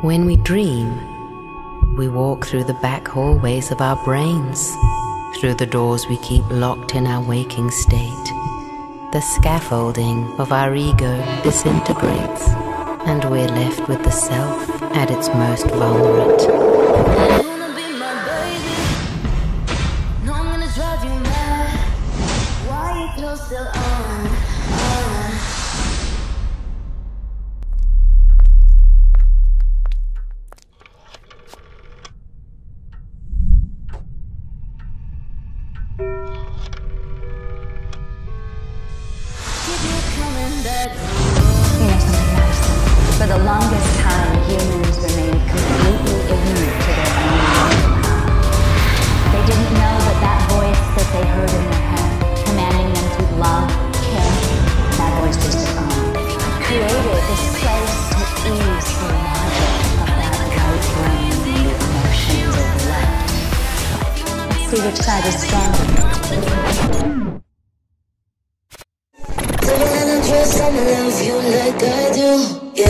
When we dream, we walk through the back hallways of our brains, through the doors we keep locked in our waking state. The scaffolding of our ego disintegrates, and we're left with the self at its most vulnerable. For the longest time, humans remained completely ignorant to their own power. They didn't know that that voice that they heard in their head, commanding them to love, care, that voice was their own. Created this place to ease the logic of that right brain of the see which side is stronger. Someone else you like I do. Yeah.